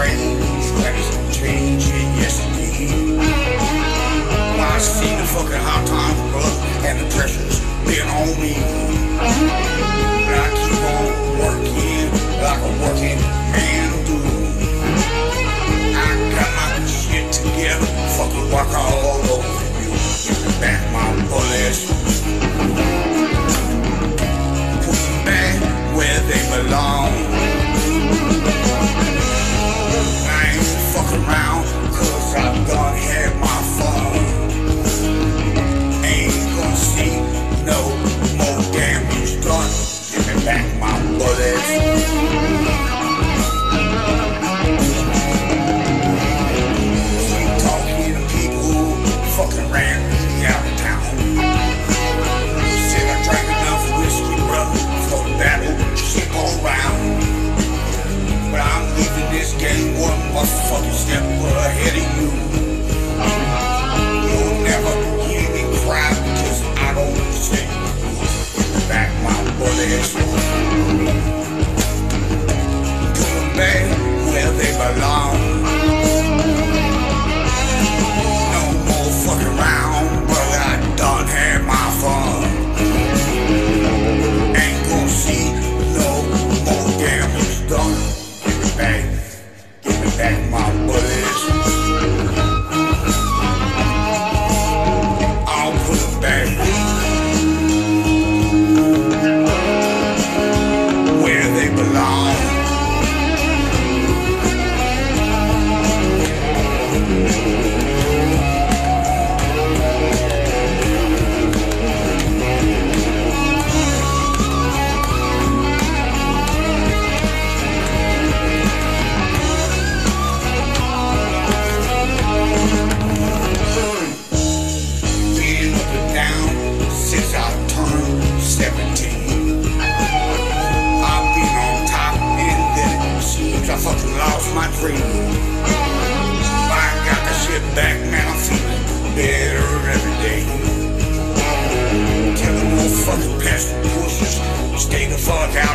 life is so strange, but it's changing, yes indeed. When I see the fucking hard times, brother, and the pressures being on me. Hey. fuck out.